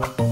Ramon.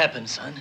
Happened, son?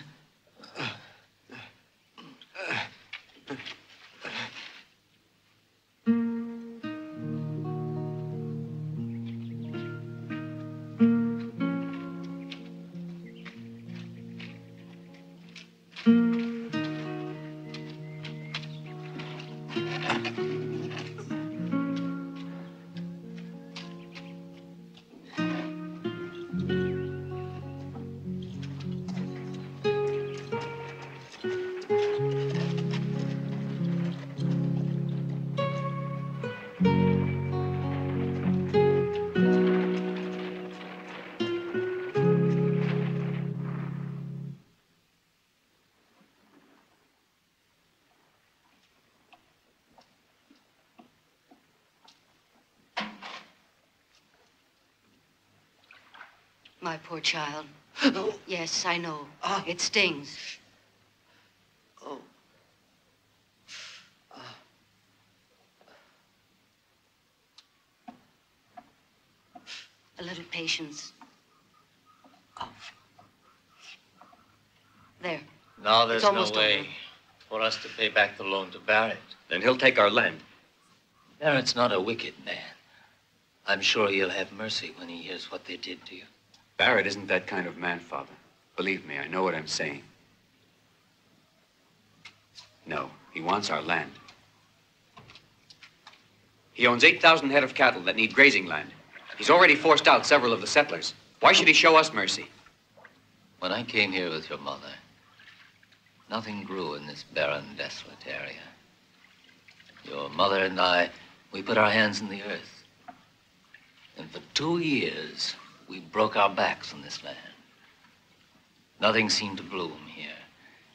My poor child. Yes, I know. Ah. It stings. Oh. A little patience. Oh. There. Now there's no almost way over. for us to pay back the loan to Barrett. Then he'll take our land. Barrett's not a wicked man. I'm sure he'll have mercy when he hears what they did to you. Barrett isn't that kind of man, Father. Believe me, I know what I'm saying. No, he wants our land. He owns 8,000 head of cattle that need grazing land. He's already forced out several of the settlers. Why should he show us mercy? When I came here with your mother, nothing grew in this barren, desolate area. Your mother and I, we put our hands in the earth. And for two years, we broke our backs on this land. Nothing seemed to bloom here.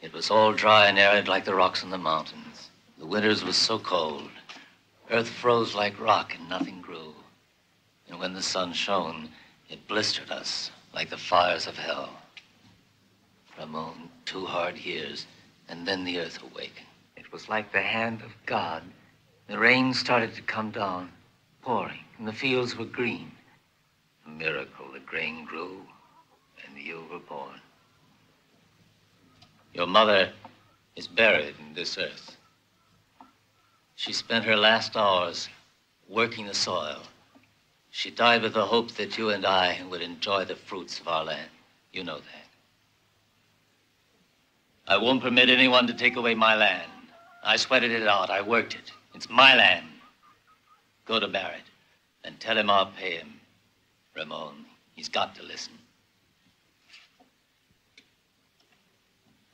It was all dry and arid like the rocks in the mountains. The winters was so cold. Earth froze like rock and nothing grew. And when the sun shone, it blistered us like the fires of hell. Ramon, two hard years, and then the earth awakened. It was like the hand of God. The rain started to come down, pouring, and the fields were green. A miracle, grain grew, and you were born. Your mother is buried in this earth. She spent her last hours working the soil. She died with the hope that you and I would enjoy the fruits of our land. You know that. I won't permit anyone to take away my land. I sweated it out. I worked it. It's my land. Go to Barrett and tell him I'll pay him. Ramon, he's got to listen.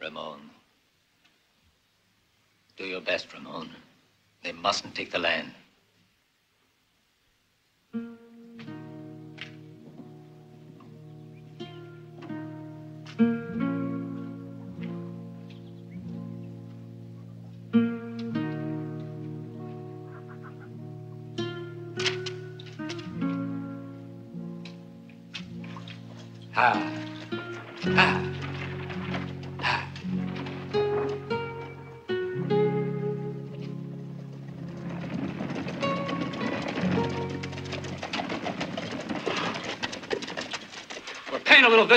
Ramon. Do your best, Ramon. They mustn't take the land.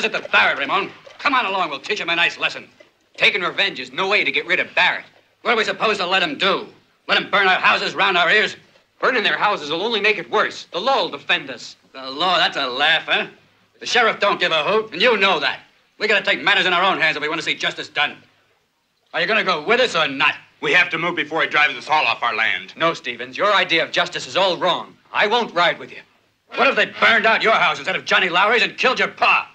Visit the Barrett, Ramon. Come on along, we'll teach him a nice lesson. Taking revenge is no way to get rid of Barrett. What are we supposed to let him do? Let him burn our houses round our ears? Burning their houses will only make it worse. The law will defend us. The law, that's a laugh, huh? The sheriff don't give a hoot, and you know that. We gotta take matters in our own hands if we want to see justice done. Are you gonna go with us or not? We have to move before he drives us all off our land. No, Stevens, your idea of justice is all wrong. I won't ride with you. What if they burned out your house instead of Johnny Lowry's and killed your pa?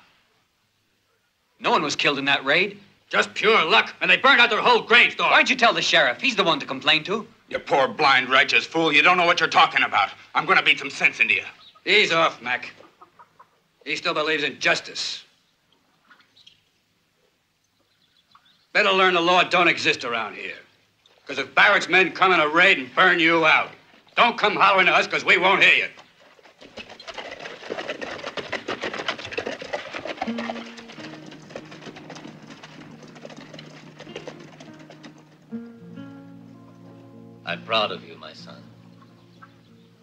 No one was killed in that raid. Just pure luck, and they burned out their whole grain store. Why'd you tell the sheriff? He's the one to complain to. You poor, blind, righteous fool. You don't know what you're talking about. I'm going to beat some sense into you. Ease off, Mac. He still believes in justice. Better learn the law don't exist around here. Because if Barrett's men come in a raid and burn you out, don't come hollering to us because we won't hear you. I'm proud of you, my son.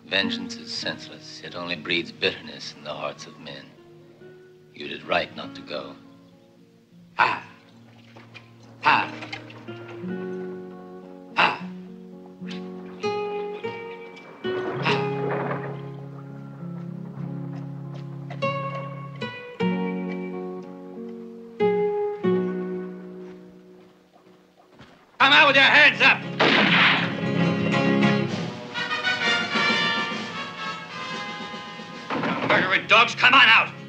Vengeance is senseless. It only breeds bitterness in the hearts of men. You did right not to go. Ha. Ha. Ha. Come out with your hands up. Murdering dogs, come on out.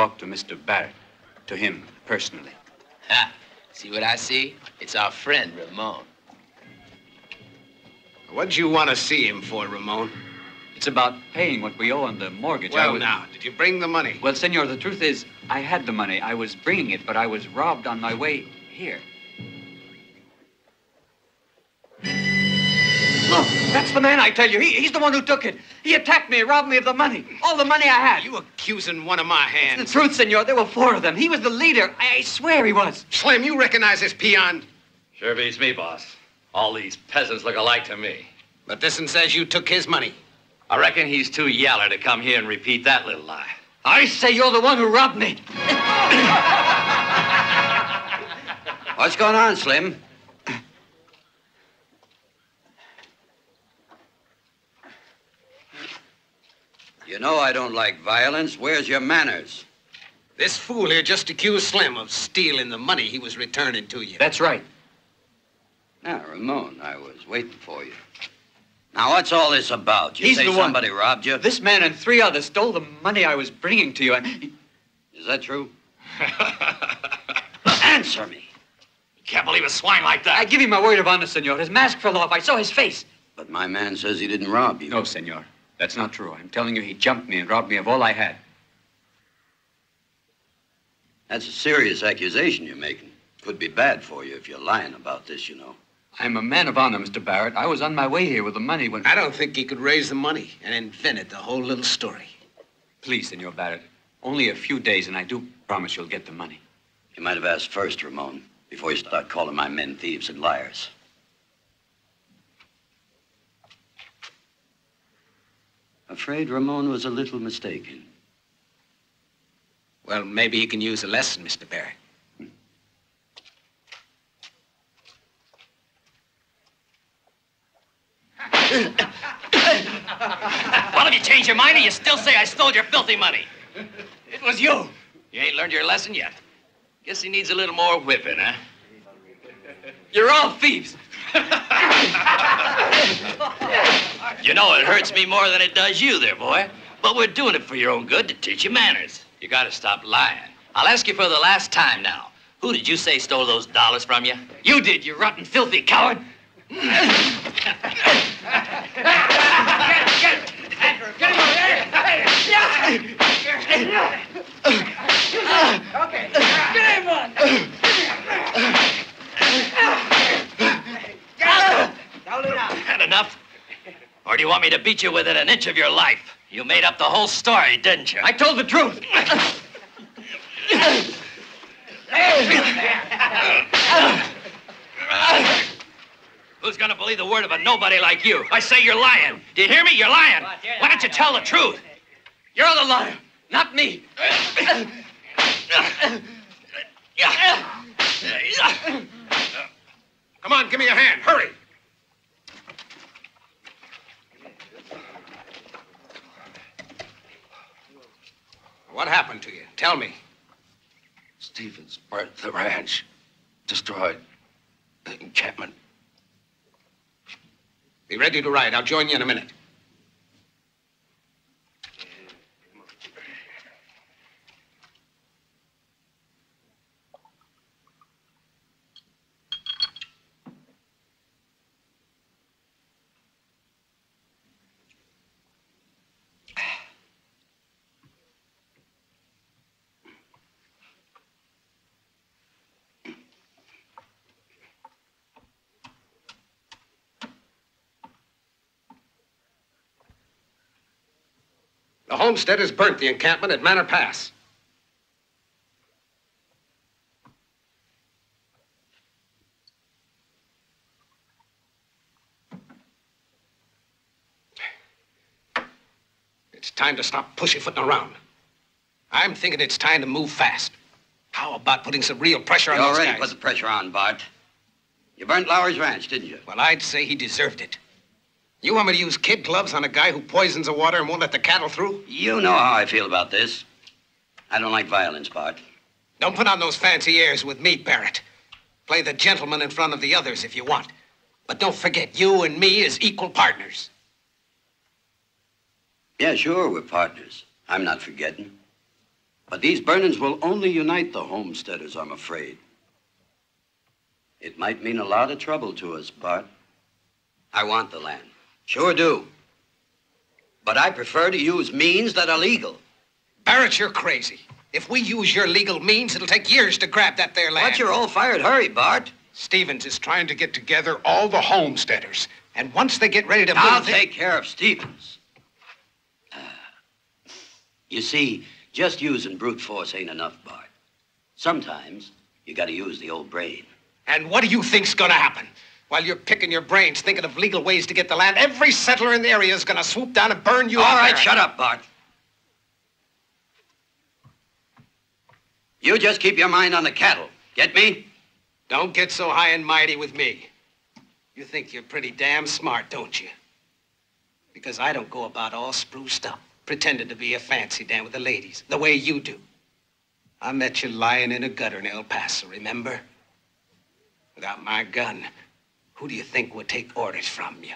Talk to Mr. Barrett. To him, personally. Ha! See what I see? It's our friend, Ramon. What'd you want to see him for, Ramon? It's about paying what we owe on the mortgage. I Well, was- now, did you bring the money? Well, senor, the truth is, I had the money. I was bringing it, but I was robbed on my way here. That's the man I tell you. He, he's the one who took it. He attacked me, robbed me of the money. All the money I had. You accusing one of my hands? It's the truth, senor. There were four of them. He was the leader. I, I swear he was. Slim, you recognize this peon? Sure beats me, boss. All these peasants look alike to me. But this one says you took his money. I reckon he's too yaller to come here and repeat that little lie. I say you're the one who robbed me. What's going on, Slim? You know I don't like violence. Where's your manners? This fool here just accused Slim of stealing the money he was returning to you. That's right. Now, Ramon, I was waiting for you. Now, what's all this about? You He's say the one. somebody robbed you? This man and three others stole the money I was bringing to you. And Is that true? Answer me. You can't believe a swine like that. I give you my word of honor, senor. His mask fell off. I saw his face. But my man says he didn't rob you. No, senor. That's not true. I'm telling you, he jumped me and robbed me of all I had. That's a serious accusation you're making. Could be bad for you if you're lying about this, you know. I'm a man of honor, Mr. Barrett. I was on my way here with the money when. I don't think he could raise the money and invented the whole little story. Please, Senor Barrett. Only a few days, and I do promise you'll get the money. You might have asked first, Ramon, before you start calling my men thieves and liars. Afraid Ramon was a little mistaken. Well, maybe he can use a lesson, Mr. Barrett. Well, have you changed your mind or you still say I stole your filthy money? It was you. You ain't learned your lesson yet. Guess he needs a little more whipping, huh? You're all thieves. You know, it hurts me more than it does you there, boy. But we're doing it for your own good to teach you manners. You gotta stop lying. I'll ask you for the last time now. Who did you say stole those dollars from you? You did, you rotten, filthy coward. Had enough? Or do you want me to beat you within an inch of your life? You made up the whole story, didn't you? I told the truth. Who's gonna believe the word of a nobody like you? I say you're lying. Do you hear me? You're lying. Why don't you tell the truth? You're the liar, not me. Come on, give me your hand. Hurry. What happened to you? Tell me. Stevens burnt the ranch, destroyed the encampment. Be ready to ride. I'll join you in a minute. The homesteaders burnt the encampment at Manor Pass. It's time to stop pussyfooting around. I'm thinking it's time to move fast. How about putting some real pressure on You those already guys? put the pressure on, Bart. You burnt Lowry's ranch, didn't you? Well, I'd say he deserved it. You want me to use kid gloves on a guy who poisons the water and won't let the cattle through? You know how I feel about this. I don't like violence, Bart. Don't put on those fancy airs with me, Barrett. Play the gentleman in front of the others if you want. But don't forget, you and me is equal partners. Yeah, sure, we're partners. I'm not forgetting. But these burnings will only unite the homesteaders, I'm afraid. It might mean a lot of trouble to us, Bart. I want the land. Sure do. But I prefer to use means that are legal. Barrett, you're crazy. If we use your legal means, it'll take years to grab that there land. What's your all-fired hurry, Bart? Stevens is trying to get together all the homesteaders. And once they get ready to move... I'll take care of Stevens. Uh, you see, just using brute force ain't enough, Bart. Sometimes you gotta use the old brain. And what do you think's gonna happen? While you're picking your brains, thinking of legal ways to get the land, every settler in the area is gonna swoop down and burn you All right, shut up, Bart. You just keep your mind on the cattle. Get me? Don't get so high and mighty with me. You think you're pretty damn smart, don't you? Because I don't go about all spruced up, pretending to be a fancy dan with the ladies, the way you do. I met you lying in a gutter in El Paso, remember? Without my gun, who do you think would take orders from you?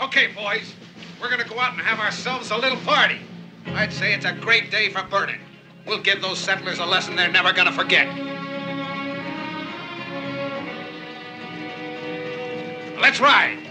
Okay, boys, we're gonna go out and have ourselves a little party. I'd say it's a great day for burning. We'll give those settlers a lesson they're never gonna forget. Let's ride.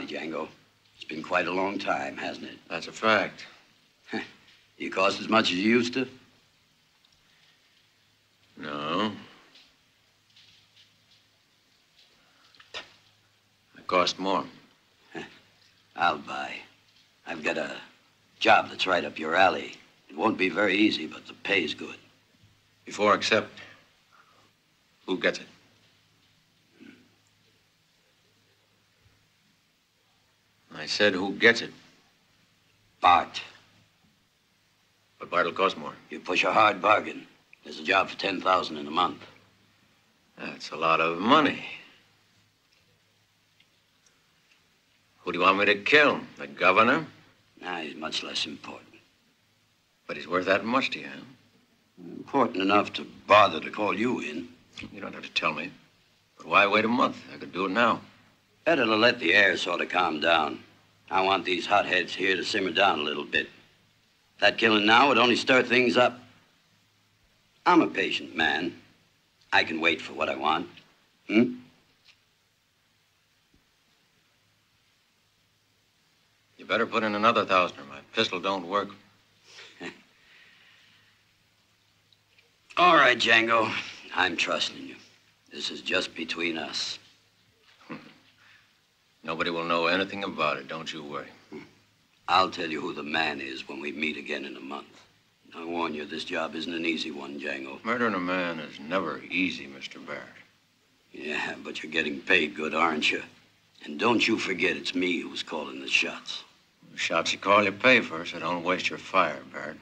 Howdy, Django. It's been quite a long time, hasn't it? That's a fact. You cost as much as you used to? No. I cost more. I'll buy. I've got a job that's right up your alley. It won't be very easy, but the pay's good. Before I accept, who gets it? Said who gets it. Bart. But Bart'll cost more. You push a hard bargain. There's a job for 10000 in a month. That's a lot of money. Who do you want me to kill? The governor? Nah, he's much less important. But he's worth that much to you, huh? Important enough to bother to call you in. You don't have to tell me. But why wait a month? I could do it now. Better to let the air sort of calm down. I want these hotheads here to simmer down a little bit. That killing now would only stir things up. I'm a patient man. I can wait for what I want. Hmm? You better put in another thousand or my pistol don't work. All right, Django. I'm trusting you. This is just between us. Nobody will know anything about it, don't you worry. I'll tell you who the man is when we meet again in a month. I warn you, this job isn't an easy one, Django. Murdering a man is never easy, Mr. Barrett. Yeah, but you're getting paid good, aren't you? And don't you forget it's me who's calling the shots. The shots you call, you pay for, so don't waste your fire, Barrett.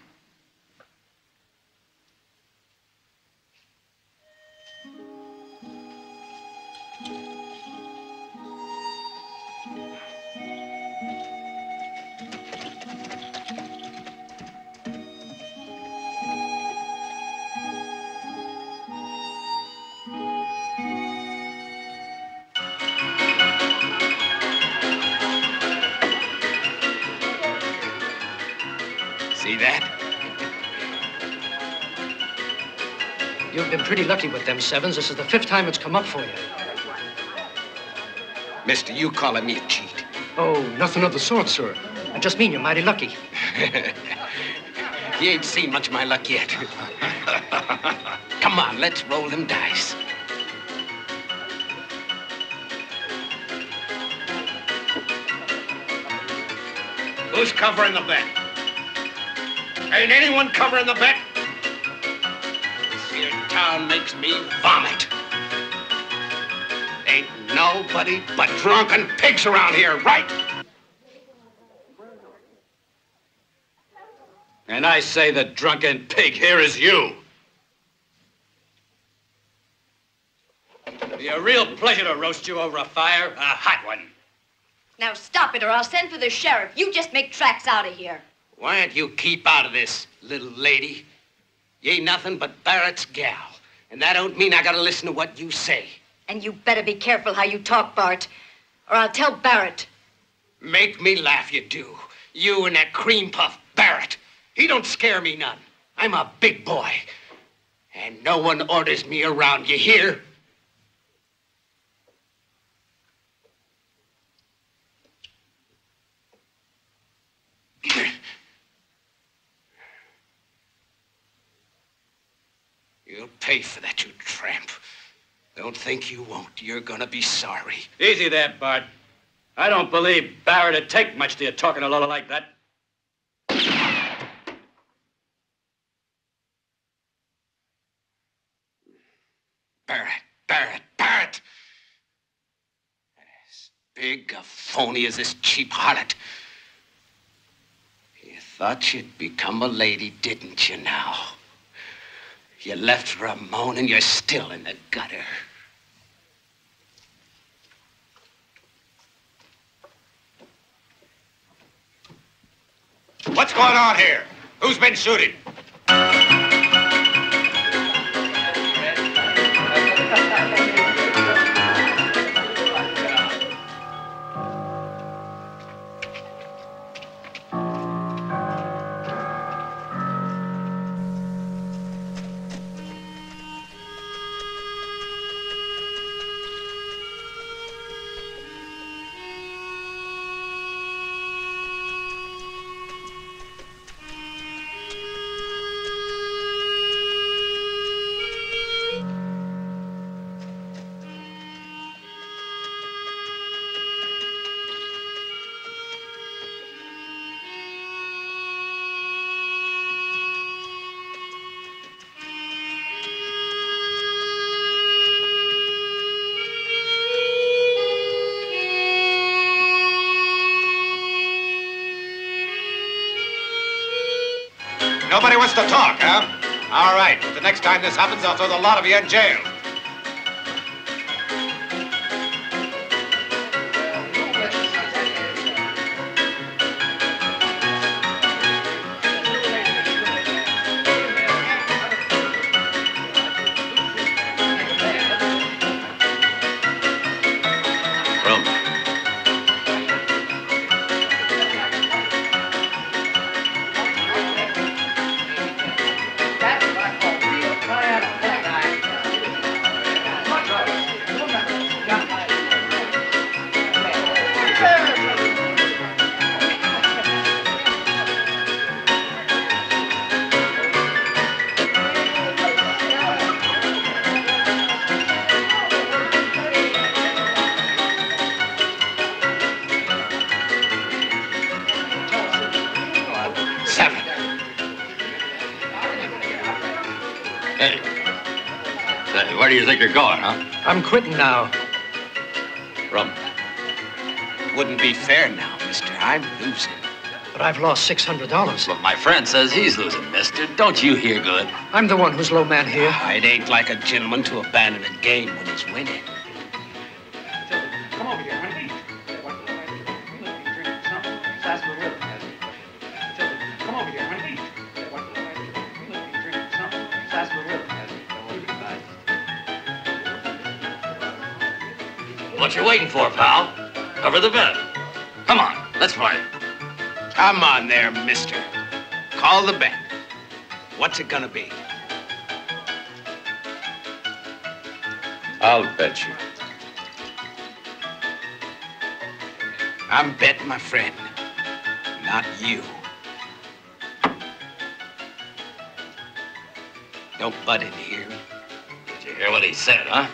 You've been pretty lucky with them sevens. This is the fifth time it's come up for you. Mister, you calling me a cheat. Oh, nothing of the sort, sir. I just mean you're mighty lucky. You ain't seen much of my luck yet. Come on, let's roll them dice. Who's covering the bet? Ain't anyone covering the bet? Makes me vomit. Ain't nobody but drunken pigs around here, right? And I say the drunken pig here is you. It'd be a real pleasure to roast you over a fire, a hot one. Now stop it, or I'll send for the sheriff. You just make tracks out of here. Why don't you keep out of this, little lady? You ain't nothing but Barrett's gal. And that don't mean I gotta listen to what you say. And you better be careful how you talk, Bart, or I'll tell Barrett. Make me laugh, you do. You and that cream puff Barrett. He don't scare me none. I'm a big boy. And no one orders me around, you hear? You'll pay for that, you tramp. Don't think you won't. You're gonna be sorry. Easy there, Bart. I don't believe Barrett would take much to you talking to Lola like that. Barrett, Barrett, Barrett! As big a phony as this cheap harlot. You thought you'd become a lady, didn't you now? You left Ramon and you're still in the gutter. What's going on here? Who's been shooting? To talk, huh? All right, the next time this happens, I'll throw the lot of you in jail. Where do you think you're going, huh? I'm quitting now. Rum. Wouldn't be fair now, mister. I'm losing. But I've lost $600. Look, my friend says he's losing, mister. Don't you hear good? I'm the one who's low man here. Ah, it ain't like a gentleman to abandon a game when he's winning. For, pal? Cover the bet. Come on, let's play. Come on there, mister. Call the bet. What's it gonna be? I'll bet you. I'm betting my friend, not you. Don't butt in here. Did you hear what he said, huh?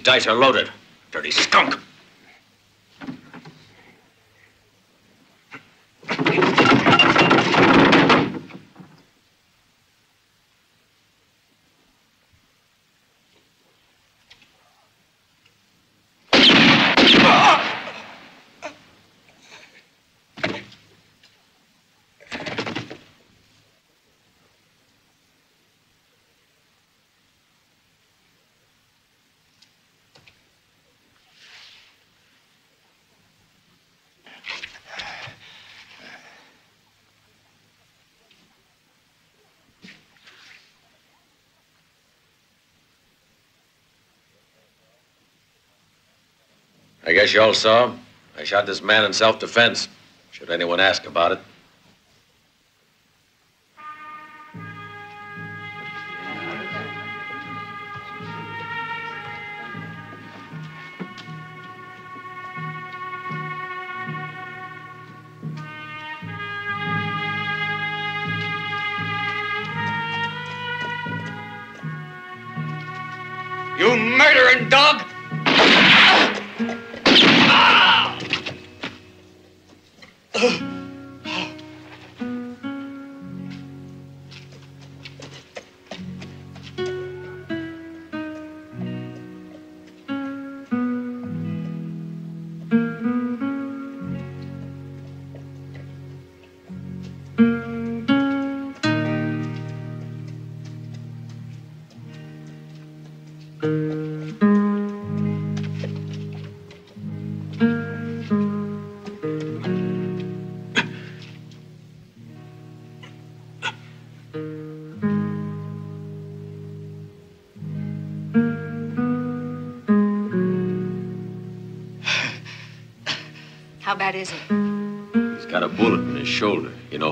These dice are loaded. Dirty skunk. I guess you all saw. I shot this man in self-defense. Should anyone ask about it.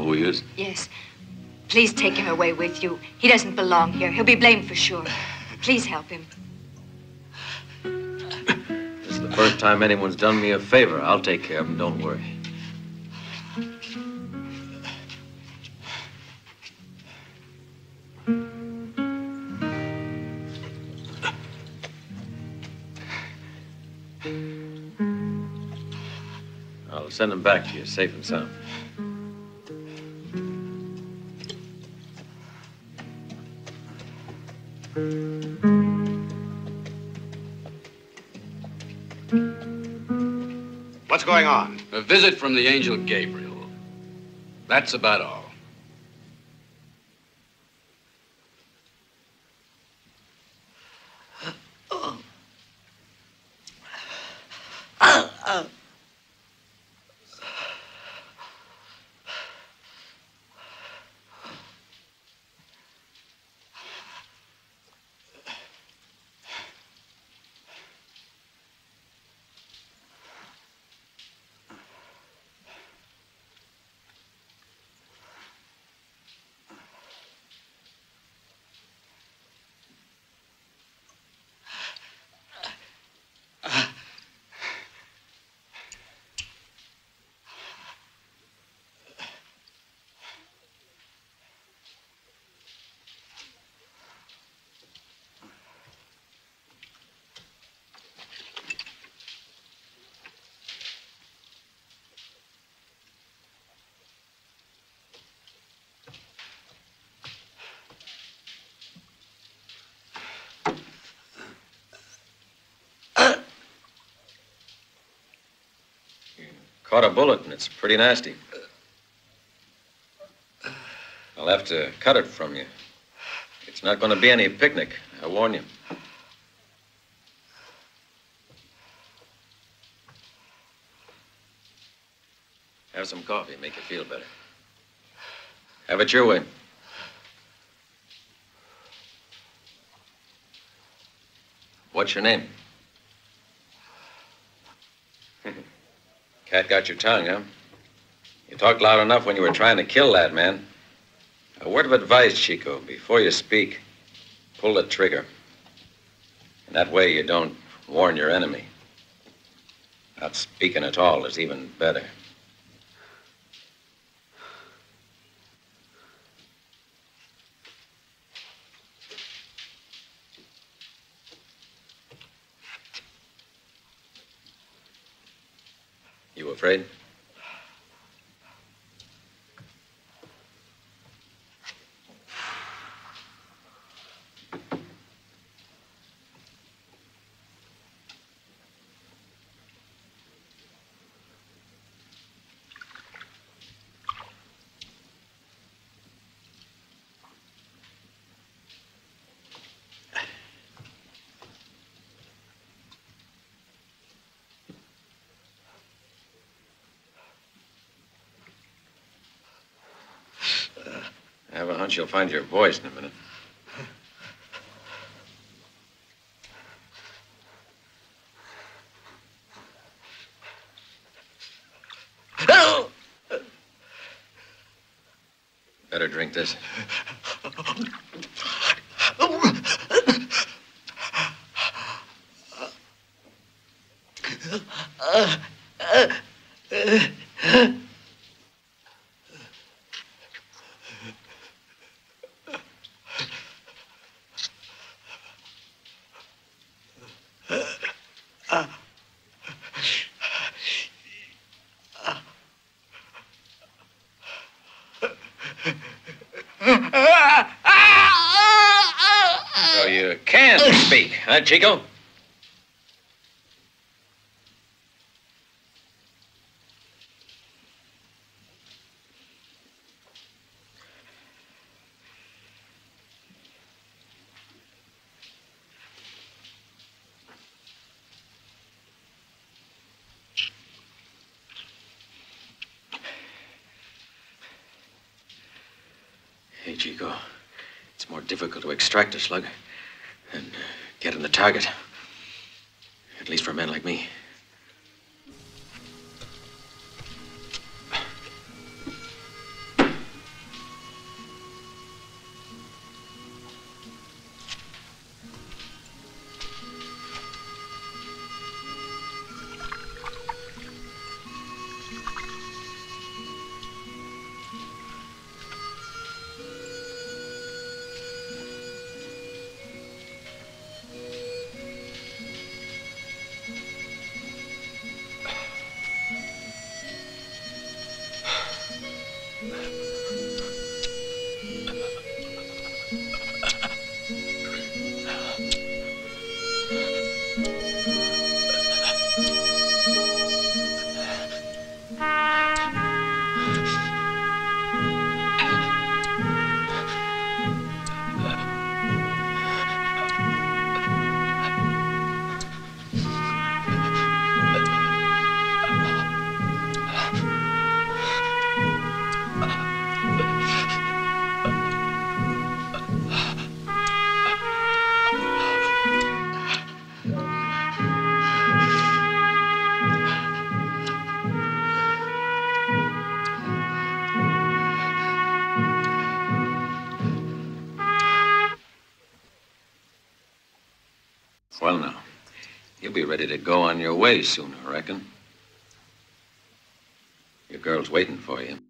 Who he is? Yes. Please take him away with you. He doesn't belong here. He'll be blamed for sure. Please help him. This is the first time anyone's done me a favor. I'll take care of him. Don't worry. I'll send him back to you safe and sound. A visit from the angel Gabriel. That's about all. Caught a bullet, and it's pretty nasty. I'll have to cut it from you. It's not going to be any picnic, I warn you. Have some coffee, make you feel better. Have it your way. What's your name? Cat got your tongue, huh? You talked loud enough when you were trying to kill that man. A word of advice, Chico. Before you speak, pull the trigger. And that way you don't warn your enemy. Not speaking at all is even better. You hunch you'll find your voice in a minute. Better drink this. So you can speak, huh, Chico? Hey, Chico. It's more difficult to extract a slug than uh, getting the target. At least for men like me. Ready to go on your way soon, I reckon. Your girl's waiting for you.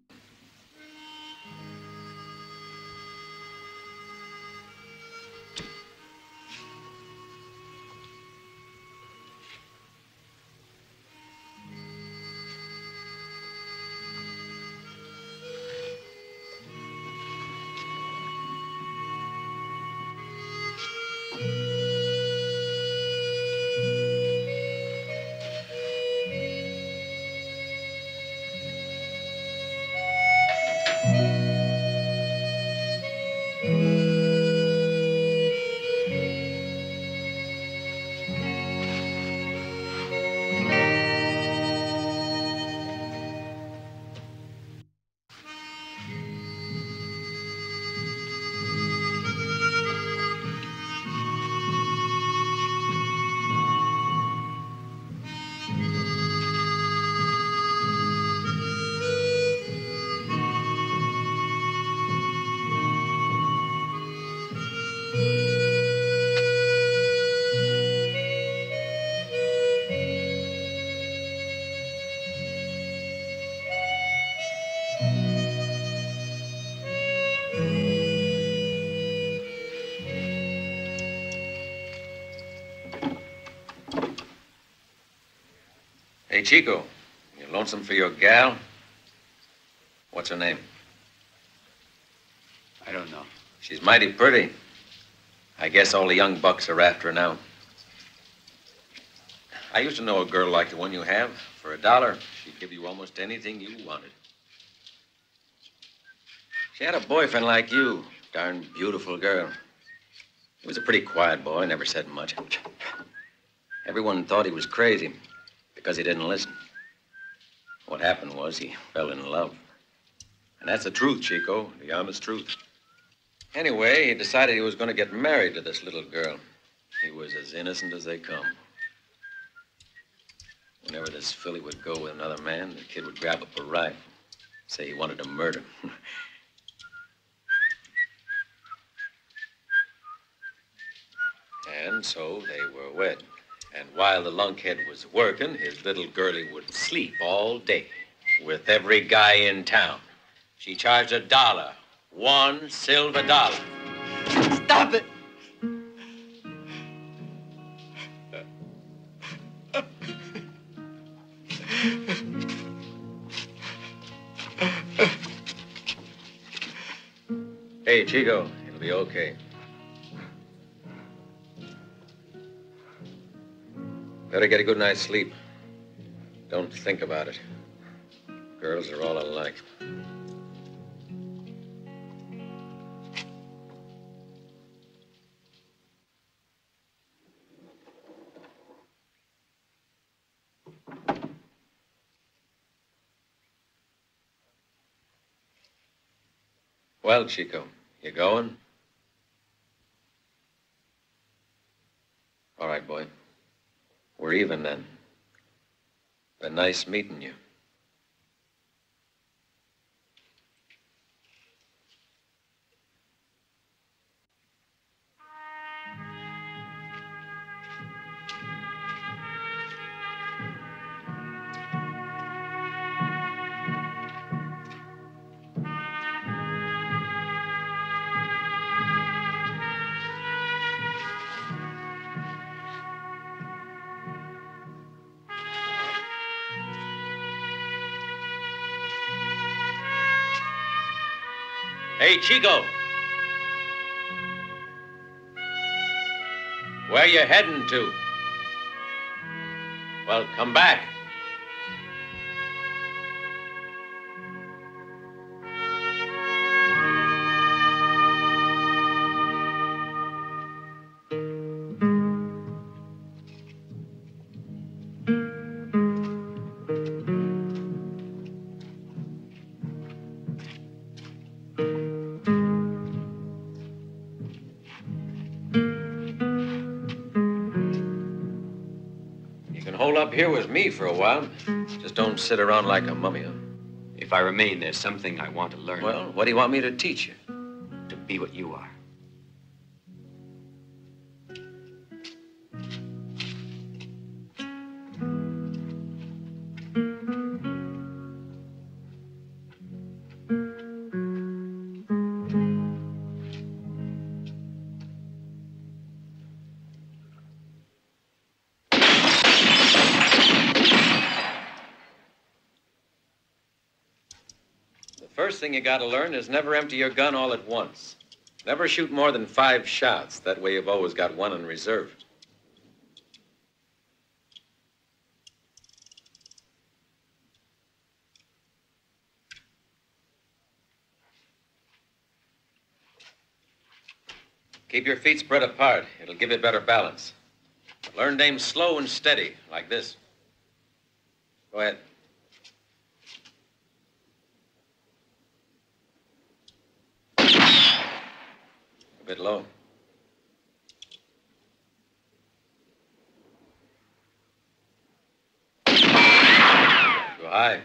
Hey, Chico, you lonesome for your gal? What's her name? I don't know. She's mighty pretty. I guess all the young bucks are after her now. I used to know a girl like the one you have. For a dollar, she'd give you almost anything you wanted. She had a boyfriend like you. Darn beautiful girl. He was a pretty quiet boy, never said much. Everyone thought he was crazy because he didn't listen. What happened was he fell in love. And that's the truth, Chico, the honest truth. Anyway, he decided he was going to get married to this little girl. He was as innocent as they come. Whenever this filly would go with another man, the kid would grab up a rifle, say he wanted to murder. and so they were wed. And while the lunkhead was working, his little girlie would sleep all day with every guy in town. She charged a dollar, one silver dollar. Stop it! Hey, Chico, it'll be okay. Better get a good night's sleep. Don't think about it. Girls are all alike. Well, Chico, you going? All right, boy. We're even then. Been nice meeting you. Chico. Where you heading to? Well, come back. Here with me for a while. Just don't sit around like a mummy. huh? If I remain, there's something I want to learn. Well, what do you want me to teach you? To be what you are. First thing you gotta learn is never empty your gun all at once. Never shoot more than five shots. That way you've always got one in reserve. Keep your feet spread apart. It'll give you better balance. Learn to aim slow and steady, like this. Go ahead. Bit low. Too high.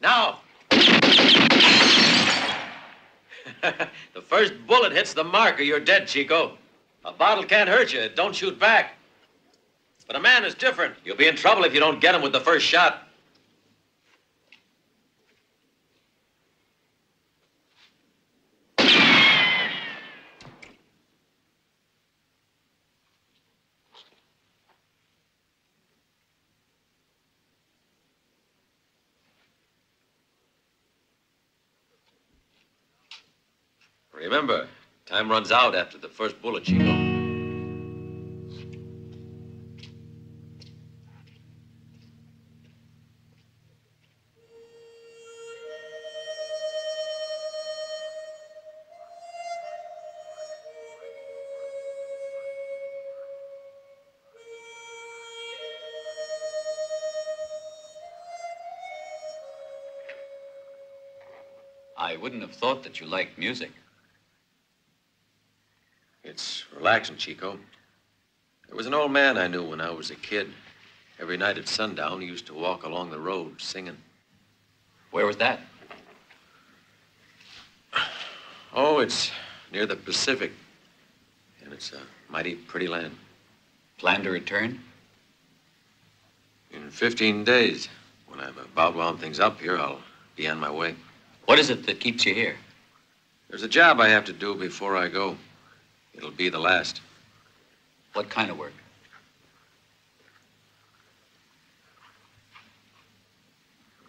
Now. the first bullet hits the mark or you're dead, Chico. A bottle can't hurt you. Don't shoot back. But a man is different. You'll be in trouble if you don't get him with the first shot. Remember, time runs out after the first bullet, Chico. I wouldn't have thought that you liked music. It's relaxing, Chico. There was an old man I knew when I was a kid. Every night at sundown, he used to walk along the road singing. Where was that? Oh, it's near the Pacific. And it's a mighty pretty land. Plan to return? In 15 days, when I've about wound things up here, I'll be on my way. What is it that keeps you here? There's a job I have to do before I go. It'll be the last. What kind of work?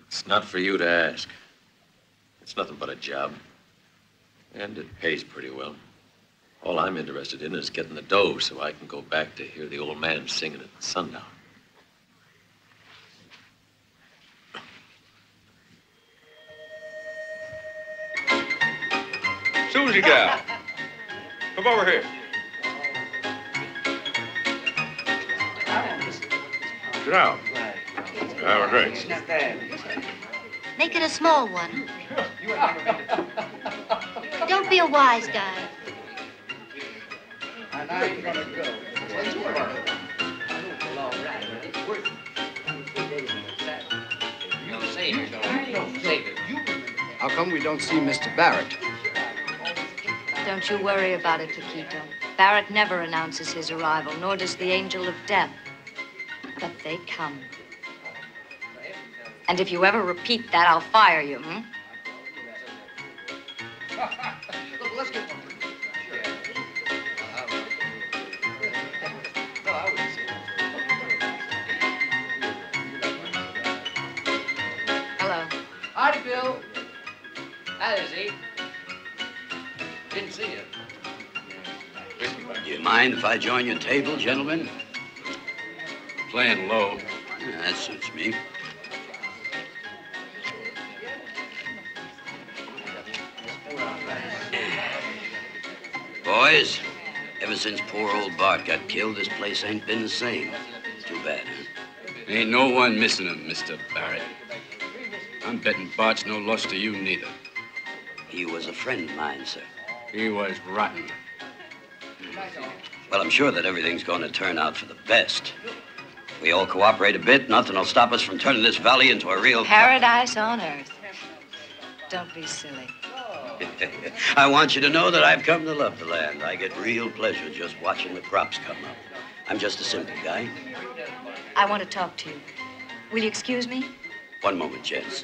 It's not for you to ask. It's nothing but a job. And it pays pretty well. All I'm interested in is getting the dough so I can go back to hear the old man singing at sundown. Susie gal, come over here. Sit down. Have a drink. Make it a small one. Don't be a wise guy. How come we don't see Mr. Barrett? Don't you worry about it, Paquito. Barrett never announces his arrival, nor does the angel of death. But they come. And if you ever repeat that, I'll fire you, hmm? Mind if I join your table, gentlemen? Playing low. Yeah, that suits me. Boys, ever since poor old Bart got killed, this place ain't been the same. Too bad, huh? Ain't no one missing him, Mr. Barrett. I'm betting Bart's no loss to you neither. He was a friend of mine, sir. He was rotten. Well, I'm sure that everything's going to turn out for the best. If we all cooperate a bit, nothing will stop us from turning this valley into a real Paradise on earth. Don't be silly. I want you to know that I've come to love the land. I get real pleasure just watching the crops come up. I'm just a simple guy. I want to talk to you. Will you excuse me? One moment, gents.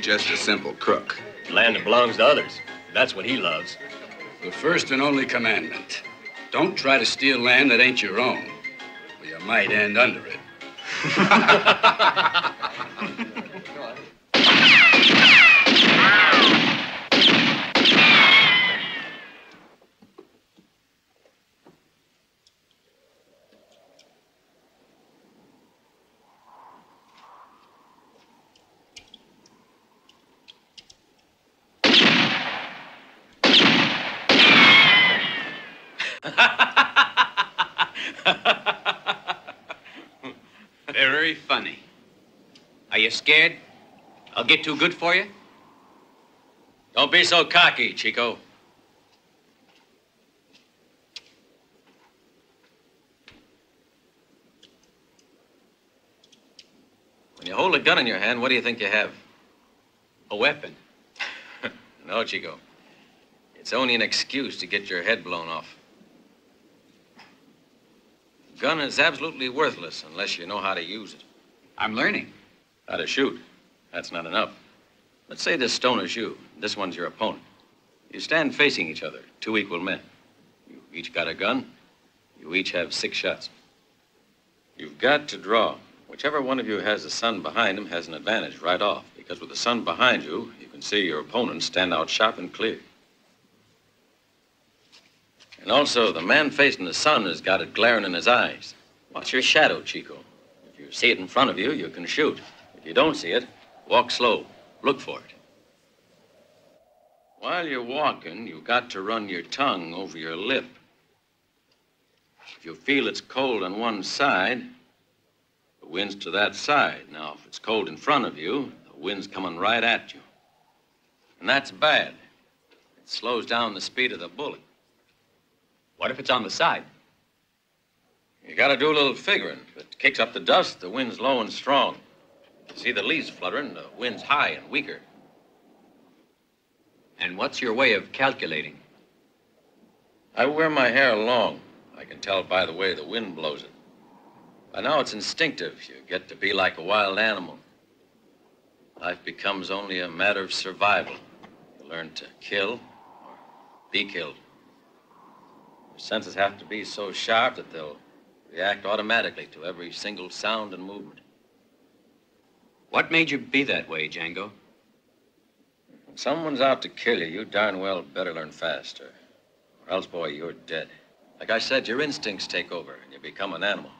Just a simple crook. Land that belongs to others. That's what he loves. The first and only commandment. Don't try to steal land that ain't your own, or you might end under it. Very funny. Are you scared? I'll get too good for you? Don't be so cocky, Chico. When you hold a gun in your hand, what do you think you have? A weapon. no, Chico. It's only an excuse to get your head blown off. A gun is absolutely worthless unless you know how to use it. I'm learning. How to shoot. That's not enough. Let's say this stone is you. This one's your opponent. You stand facing each other, two equal men. You each got a gun. You each have six shots. You've got to draw. Whichever one of you has the sun behind him has an advantage right off, because with the sun behind you, you can see your opponent stand out sharp and clear. And also, the man facing the sun has got it glaring in his eyes. Watch your shadow, Chico. If you see it in front of you, you can shoot. If you don't see it, walk slow. Look for it. While you're walking, you've got to run your tongue over your lip. If you feel it's cold on one side, the wind's to that side. Now, if it's cold in front of you, the wind's coming right at you. And that's bad. It slows down the speed of the bullet. What if it's on the side? You gotta do a little figuring. If it kicks up the dust, the wind's low and strong. See the leaves fluttering, the wind's high and weaker. And what's your way of calculating? I wear my hair long. I can tell by the way the wind blows it. By now it's instinctive. You get to be like a wild animal. Life becomes only a matter of survival. You learn to kill or be killed. Your senses have to be so sharp that they'll react automatically to every single sound and movement. What made you be that way, Django? When someone's out to kill you, you darn well better learn faster. Or else, boy, you're dead. Like I said, your instincts take over and you become an animal.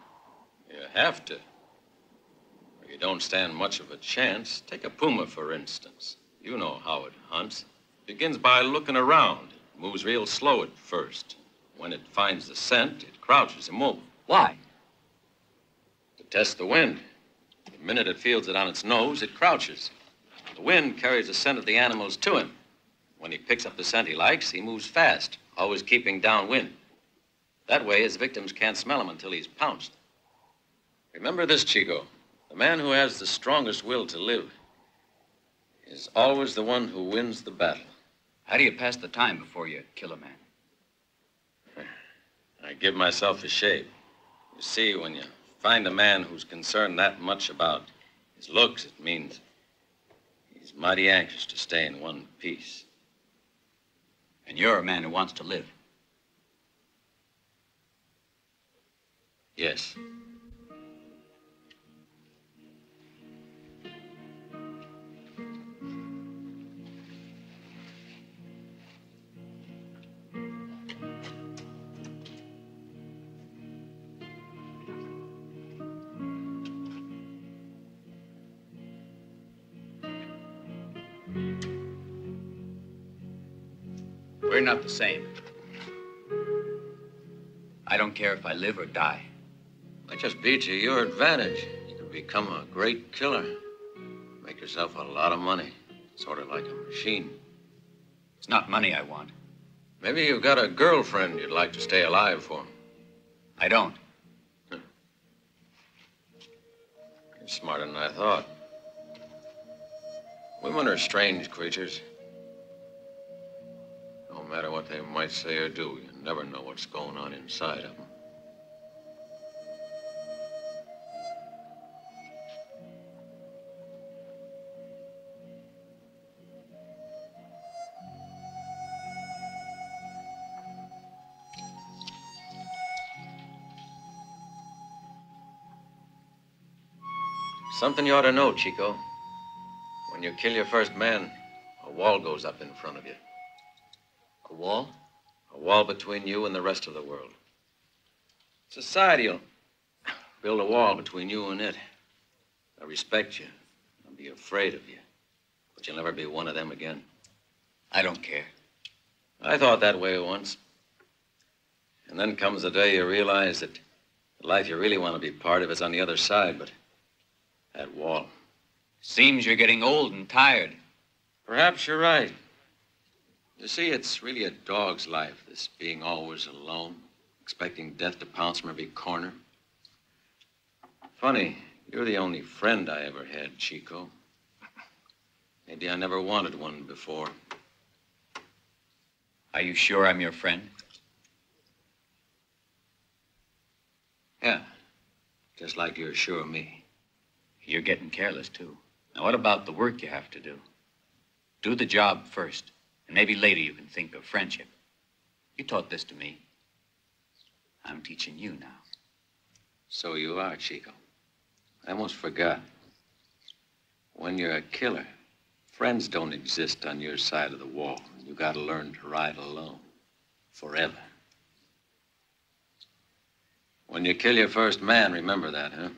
You have to. Or you don't stand much of a chance. Take a puma, for instance. You know how it hunts. It begins by looking around. Moves real slow at first. When it finds the scent, it crouches immobile. Why? To test the wind. The minute it feels it on its nose, it crouches. The wind carries the scent of the animals to him. When he picks up the scent he likes, he moves fast, always keeping downwind. That way, his victims can't smell him until he's pounced. Remember this, Chico. The man who has the strongest will to live is always the one who wins the battle. How do you pass the time before you kill a man? I give myself a shave. You see, when you find a man who's concerned that much about his looks, it means he's mighty anxious to stay in one piece. And you're a man who wants to live. Yes. Not the same. I don't care if I live or die. That just beats you your advantage. You can become a great killer. Make yourself a lot of money. Sort of like a machine. It's not money I want. Maybe you've got a girlfriend you'd like to stay alive for. I don't. You're smarter than I thought. Women are strange creatures. No matter what they might say or do, you never know what's going on inside of them. Something you ought to know, Chico. When you kill your first man, a wall goes up in front of you. A wall? A wall between you and the rest of the world. Society will build a wall between you and it. They'll respect you. They'll be afraid of you. But you'll never be one of them again. I don't care. I thought that way once. And then comes the day you realize that the life you really want to be part of is on the other side, but that wall. Seems you're getting old and tired. Perhaps you're right. You see, it's really a dog's life, this being always alone, expecting death to pounce from every corner. Funny, you're the only friend I ever had, Chico. Maybe I never wanted one before. Are you sure I'm your friend? Yeah, just like you're sure of me. You're getting careless, too. Now, what about the work you have to do? Do the job first, and maybe later you can think of friendship. You taught this to me. I'm teaching you now. So you are, Chico. I almost forgot. When you're a killer, friends don't exist on your side of the wall. You gotta learn to ride alone. Forever. When you kill your first man, remember that, huh?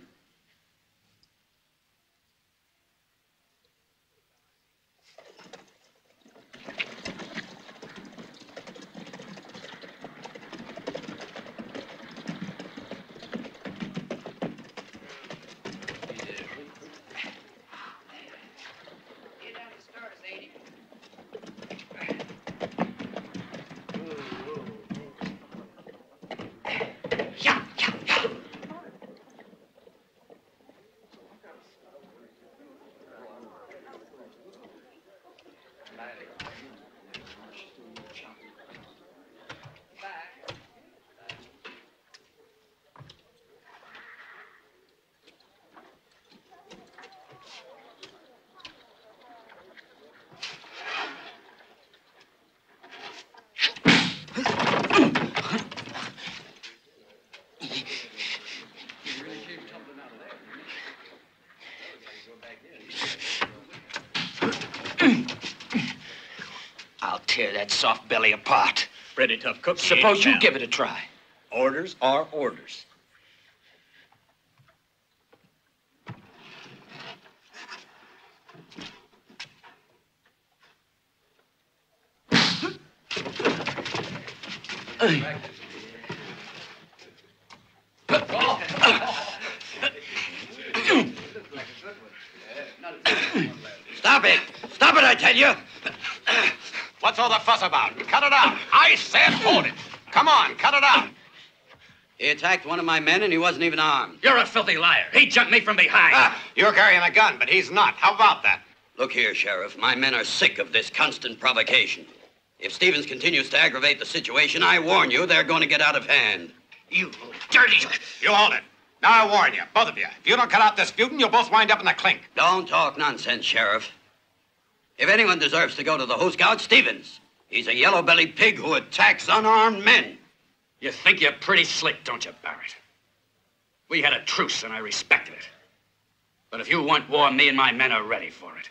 I'll tear that soft belly apart. Pretty tough cookie. Suppose you give it a try. Orders are orders. Stop it! Stop it, I tell you! What's all the fuss about? Cut it out. I said hold it. Come on, cut it out. He attacked one of my men and he wasn't even armed. You're a filthy liar. He jumped me from behind. Ah, you're carrying a gun, but he's not. How about that? Look here, Sheriff. My men are sick of this constant provocation. If Stevens continues to aggravate the situation, I warn you, they're going to get out of hand. You dirty. You hold it. Now I warn you, both of you. If you don't cut out this feuding, you'll both wind up in the clink. Don't talk nonsense, Sheriff. If anyone deserves to go to the Host Scout, Stevens. He's a yellow-bellied pig who attacks unarmed men. You think you're pretty slick, don't you, Barrett? We had a truce, and I respected it. But if you want war, me and my men are ready for it.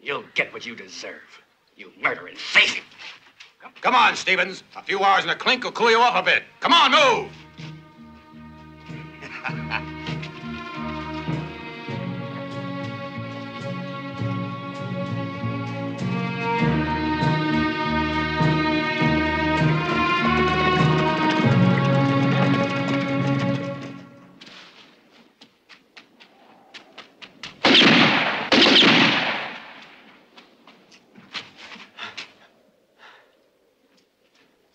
You'll get what you deserve, you murdering thief. Come on, Stevens. A few hours in the clink will cool you off a bit. Come on, move.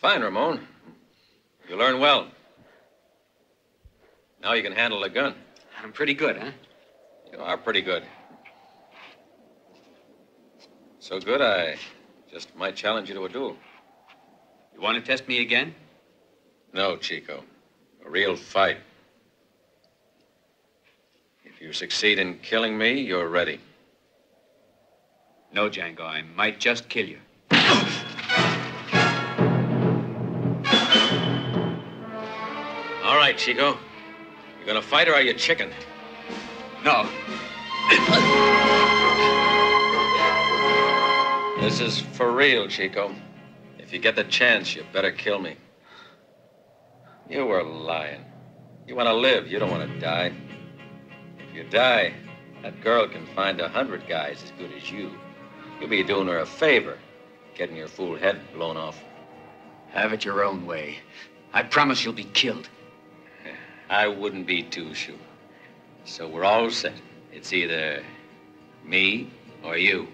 Fine, Ramon. You learn well. Now you can handle a gun. I'm pretty good, huh? You are pretty good. So good, I just might challenge you to a duel. You want to test me again? No, Chico. A real fight. If you succeed in killing me, you're ready. No, Django. I might just kill you. All right, Chico. You gonna fight or are you chicken? No. This is for real, Chico. If you get the chance, you better kill me. You were lying. You want to live, you don't want to die. If you die, that girl can find a hundred guys as good as you. You'll be doing her a favor, getting your fool head blown off. Have it your own way. I promise you'll be killed. I wouldn't be too sure. So we're all set. It's either me or you.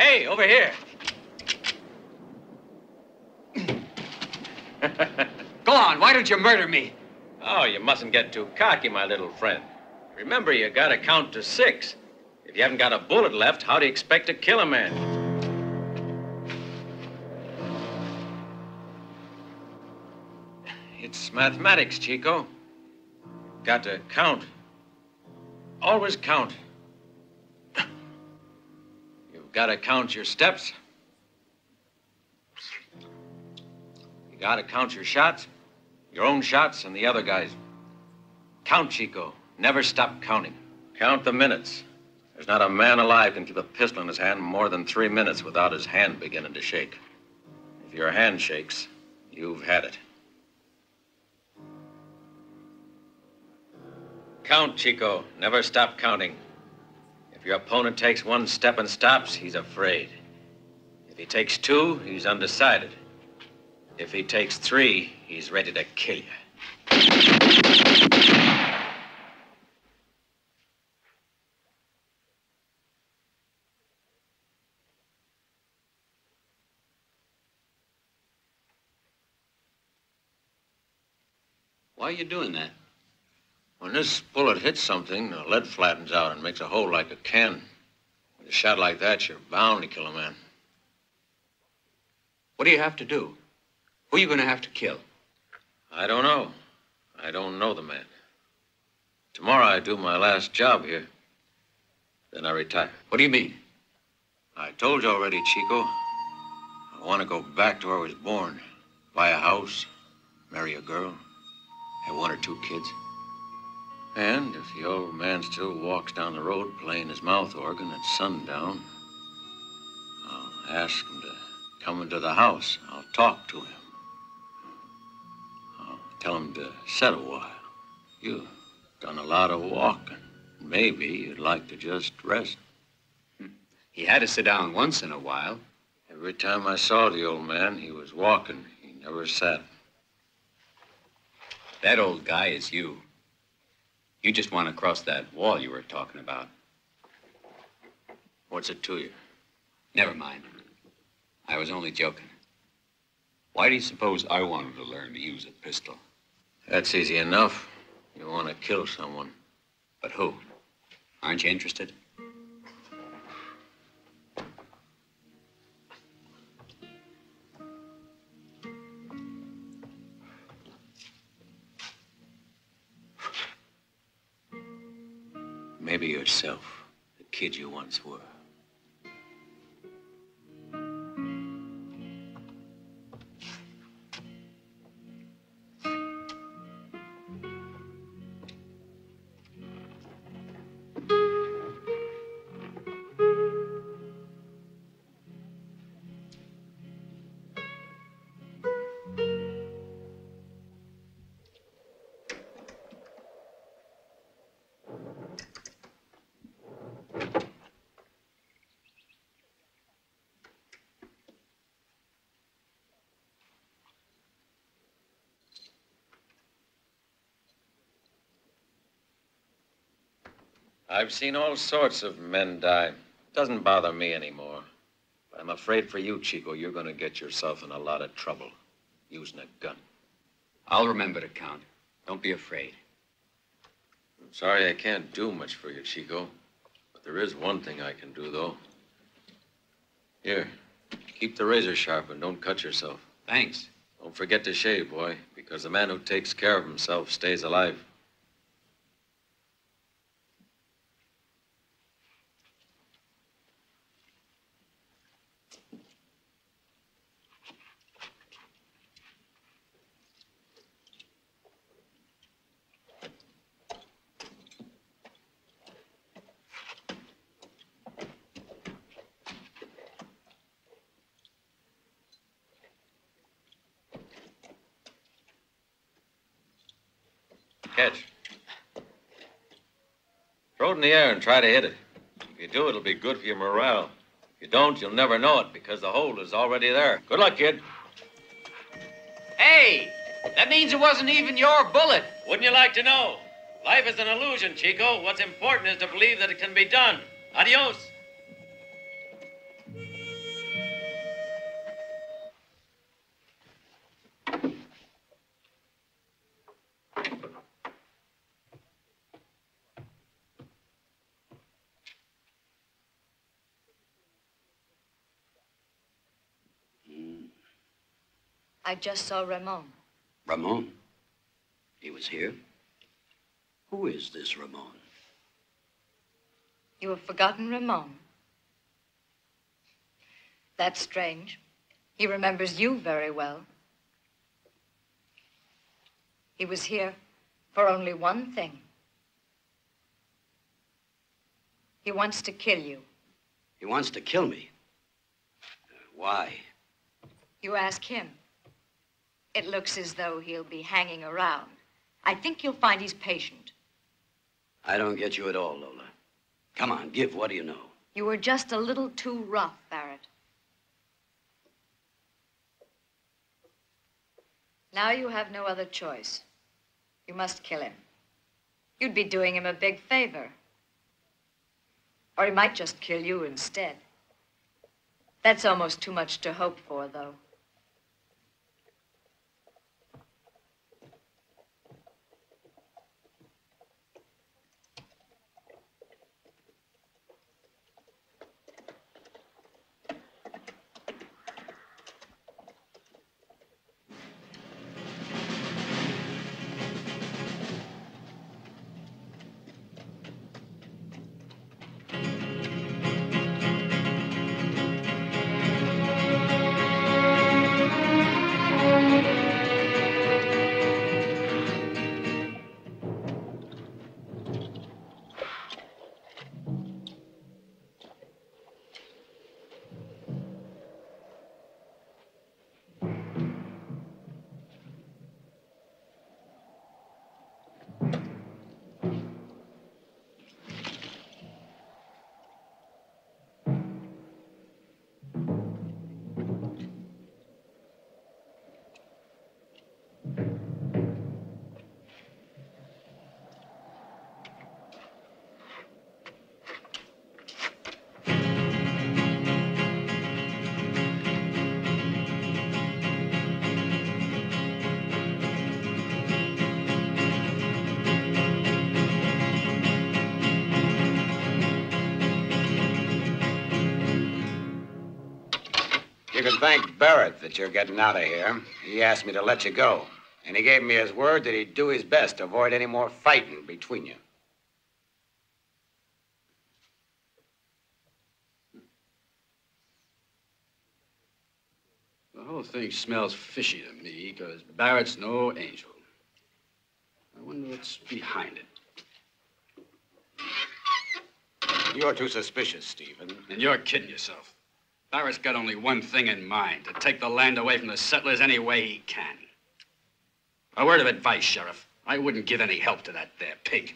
Hey, over here. Go on, why don't you murder me? Oh, you mustn't get too cocky, my little friend. Remember, you gotta count to six. If you haven't got a bullet left, how do you expect to kill a man? It's mathematics, Chico. Got to count. Always count. You've got to count your steps. You got to count your shots, your own shots and the other guys. Count, Chico. Never stop counting. Count the minutes. There's not a man alive can keep a pistol in his hand more than three minutes without his hand beginning to shake. If your hand shakes, you've had it. Count, Chico. Never stop counting. If your opponent takes one step and stops, he's afraid. If he takes two, he's undecided. If he takes three, he's ready to kill you. Why are you doing that? When this bullet hits something, the lead flattens out and makes a hole like a can. With a shot like that, you're bound to kill a man. What do you have to do? Who are you going to have to kill? I don't know. I don't know the man. Tomorrow I do my last job here. Then I retire. What do you mean? I told you already, Chico. I want to go back to where I was born. Buy a house, marry a girl, have one or two kids. And if the old man still walks down the road playing his mouth organ at sundown, I'll ask him to come into the house. I'll talk to him. I'll tell him to sit a while. You've done a lot of walking. Maybe you'd like to just rest. Hmm. He had to sit down once in a while. Every time I saw the old man, he was walking. He never sat. That old guy is you. You just want to cross that wall you were talking about. What's it to you? Never mind. I was only joking. Why do you suppose I wanted to learn to use a pistol? That's easy enough. You want to kill someone. But who? Aren't you interested? Were. I've seen all sorts of men die. It doesn't bother me anymore. But I'm afraid for you, Chico, you're going to get yourself in a lot of trouble using a gun. I'll remember to count. Don't be afraid. I'm sorry I can't do much for you, Chico. But there is one thing I can do, though. Here, keep the razor sharp and don't cut yourself. Thanks. Don't forget to shave, boy, because the man who takes care of himself stays alive. Catch. Throw it in the air and try to hit it. If you do, it'll be good for your morale. If you don't, you'll never know it because the hole is already there. Good luck, kid. Hey, that means it wasn't even your bullet. Wouldn't you like to know? Life is an illusion, Chico. What's important is to believe that it can be done. Adios. I just saw Ramon. Ramon? He was here? Who is this Ramon? You have forgotten Ramon. That's strange. He remembers you very well. He was here for only one thing. He wants to kill you. He wants to kill me. Why? You ask him. It looks as though he'll be hanging around. I think you'll find he's patient. I don't get you at all, Lola. Come on, give. What do you know? You were just a little too rough, Barrett. Now you have no other choice. You must kill him. You'd be doing him a big favor. Or he might just kill you instead. That's almost too much to hope for, though. Thank Barrett that you're getting out of here. He asked me to let you go. And he gave me his word that he'd do his best to avoid any more fighting between you. The whole thing smells fishy to me because Barrett's no angel. I wonder what's behind it. You're too suspicious, Stephen. And you're kidding yourself. Barrett's got only one thing in mind to take the land away from the settlers any way he can. A word of advice, Sheriff. I wouldn't give any help to that there pig.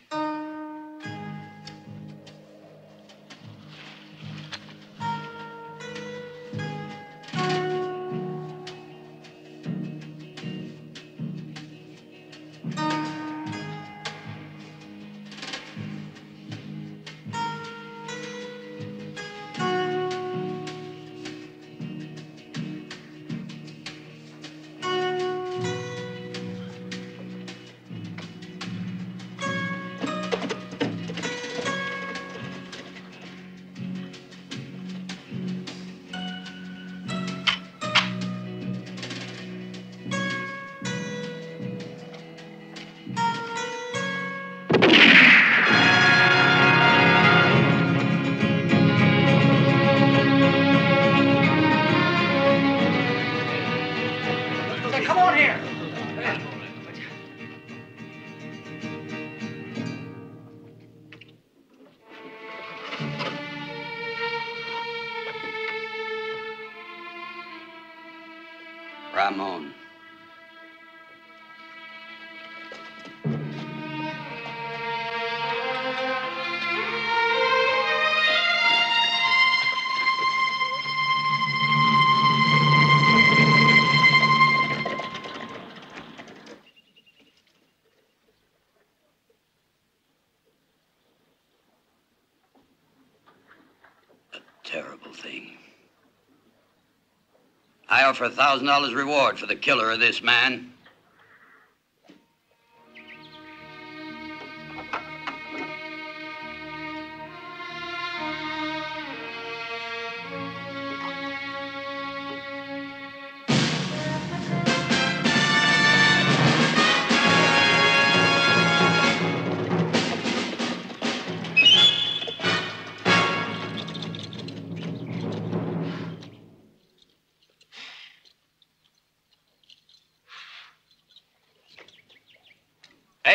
Offer a thousand dollars reward for the killer of this man.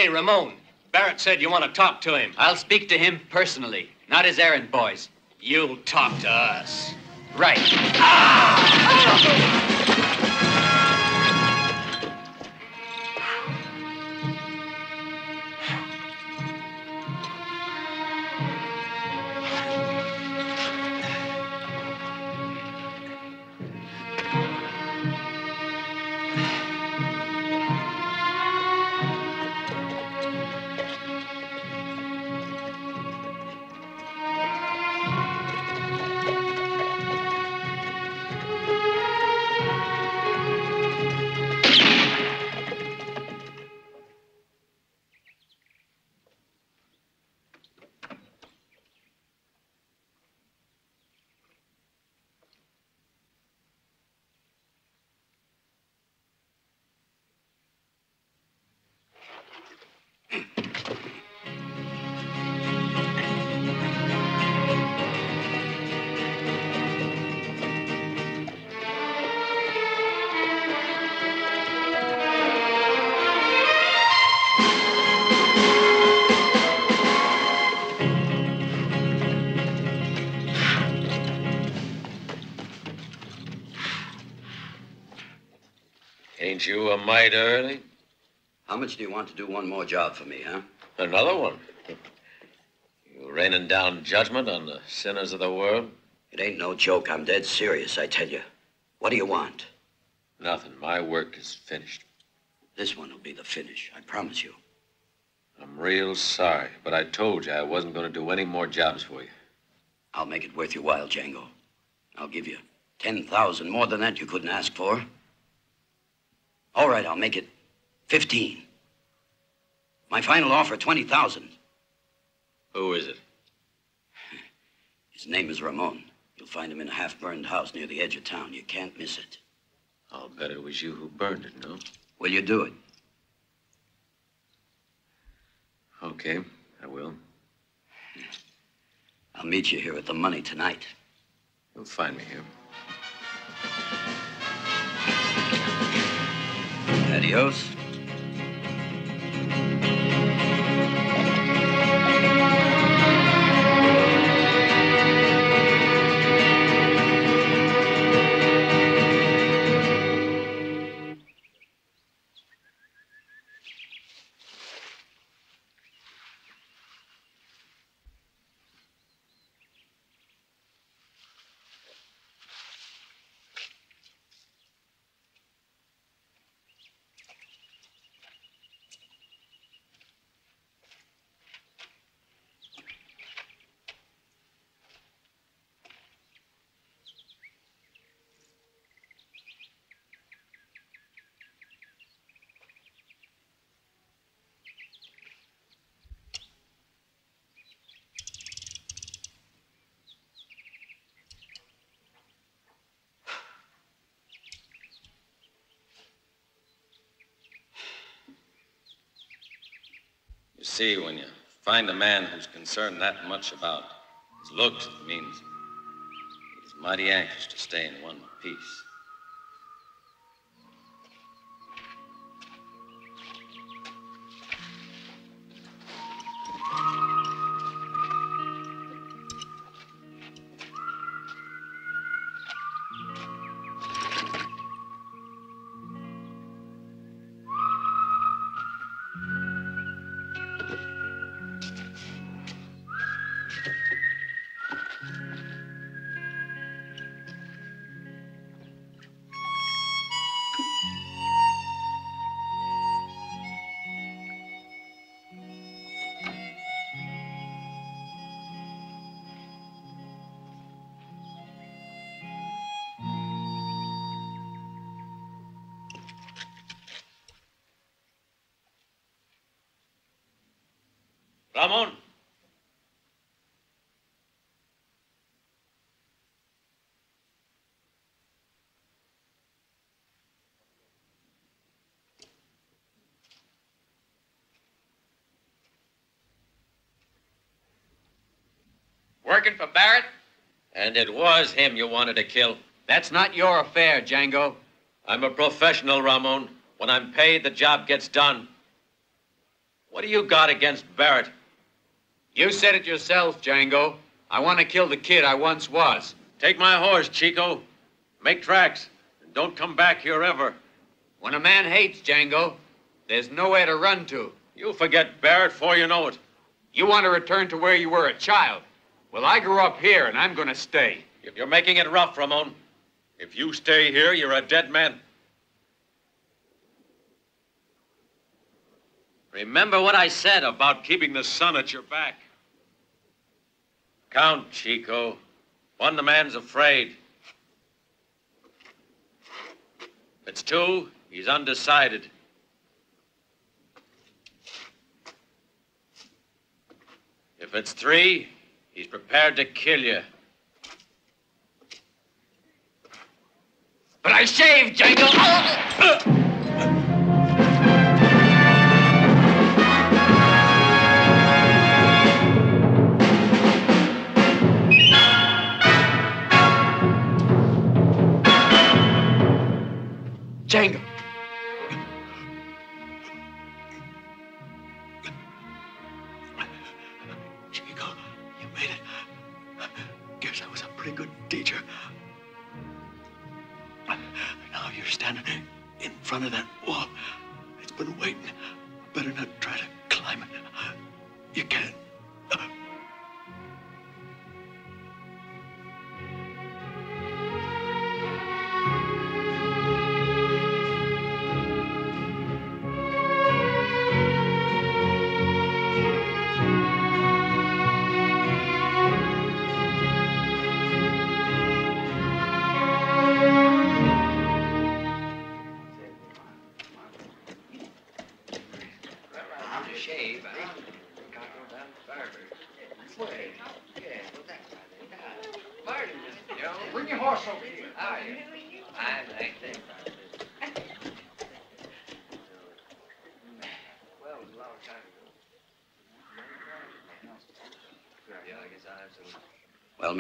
Hey, Ramon. Barrett said you want to talk to him. I'll speak to him personally, not his errand boys. You'll talk to us. Right. Ain't you mite early? How much do you want to do one more job for me, huh? Another one. You raining down judgment on the sinners of the world? It ain't no joke. I'm dead serious, I tell you. What do you want? Nothing. My work is finished. This one will be the finish, I promise you. I'm real sorry, but I told you I wasn't going to do any more jobs for you. I'll make it worth your while, Django. I'll give you 10,000 more than that you couldn't ask for. All right, I'll make it 15. My final offer, 20,000. Who is it? His name is Ramon. You'll find him in a half-burned house near the edge of town. You can't miss it. I'll bet it was you who burned it, no? Will you do it? Okay, I will. I'll meet you here with the money tonight. You'll find me here. Adios. See, when you find a man who's concerned that much about his looks, it means he's mighty anxious to stay in one piece. And it was him you wanted to kill. That's not your affair, Django. I'm a professional, Ramon. When I'm paid, the job gets done. What do you got against Barrett? You said it yourself, Django. I want to kill the kid I once was. Take my horse, Chico. Make tracks. And don't come back here ever. When a man hates Django, there's nowhere to run to. You'll forget Barrett before you know it. You want to return to where you were a child. Well, I grew up here, and I'm going to stay. If you're making it rough, Ramon. If you stay here, you're a dead man. Remember what I said about keeping the sun at your back. Count, Chico. One, the man's afraid. If it's two, he's undecided. If it's three, he's prepared to kill you. But I shaved, Django. Django.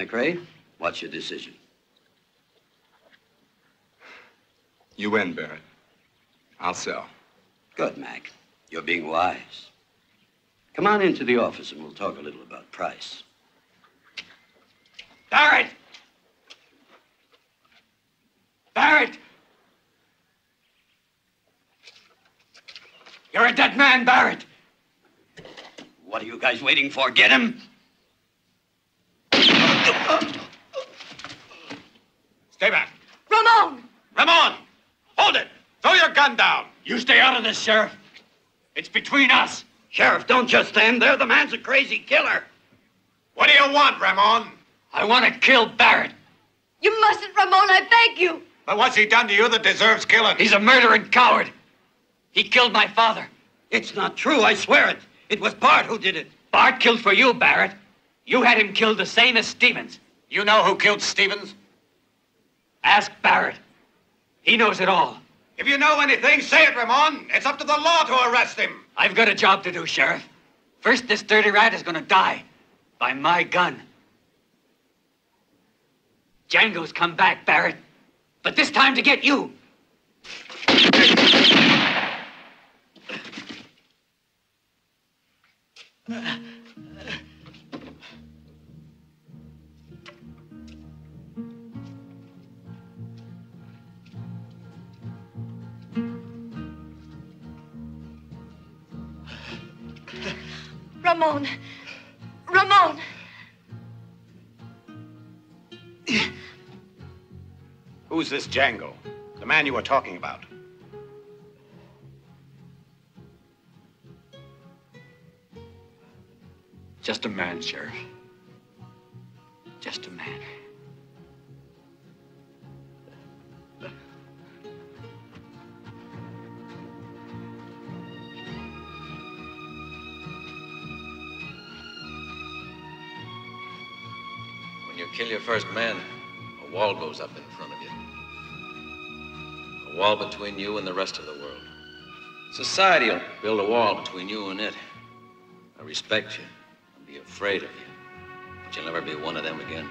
McRae, what's your decision? You win, Barrett. I'll sell. Good, Mac. You're being wise. Come on into the office and we'll talk a little about price. Barrett! Barrett! You're a dead man, Barrett! What are you guys waiting for? Get him! Stay back. Ramon! Ramon! Hold it! Throw your gun down! You stay out of this, Sheriff. It's between us. Sheriff, don't just stand there. The man's a crazy killer. What do you want, Ramon? I want to kill Barrett. You mustn't, Ramon, I beg you. But what's he done to you that deserves killing? He's a murdering coward. He killed my father. It's not true, I swear it. It was Bart who did it. Bart killed for you, Barrett. You had him killed the same as Stevens. You know who killed Stevens? Ask Barrett. He knows it all. If you know anything, say it, Ramon. It's up to the law to arrest him. I've got a job to do, Sheriff. First, this dirty rat is gonna die. By my gun. Django's come back, Barrett. But this time to get you. Uh, Ramon. Ramon. Who's this Django? The man you were talking about. Just a man, Sheriff. Just a man. Kill your first man, a wall goes up in front of you. A wall between you and the rest of the world. Society will build a wall between you and it. I respect you. I'll be afraid of you. But you'll never be one of them again.